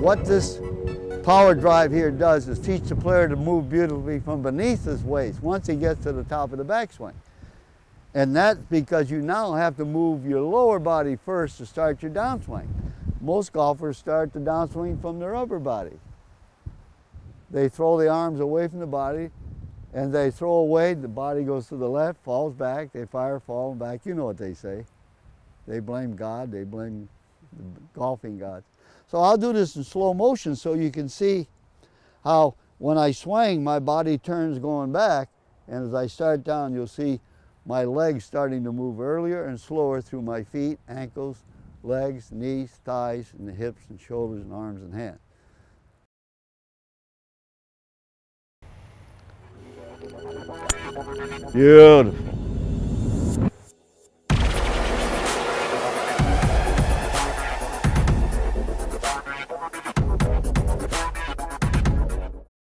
What this power drive here does is teach the player to move beautifully from beneath his waist once he gets to the top of the backswing. And that's because you now have to move your lower body first to start your downswing. Most golfers start the downswing from their upper body. They throw the arms away from the body and they throw away, the body goes to the left, falls back, they fire, fall back. You know what they say. They blame God, they blame the golfing gods. So I'll do this in slow motion so you can see how when I swing, my body turns going back. And as I start down, you'll see my legs starting to move earlier and slower through my feet, ankles, legs, knees, thighs, and the hips and shoulders and arms and hands. Beautiful.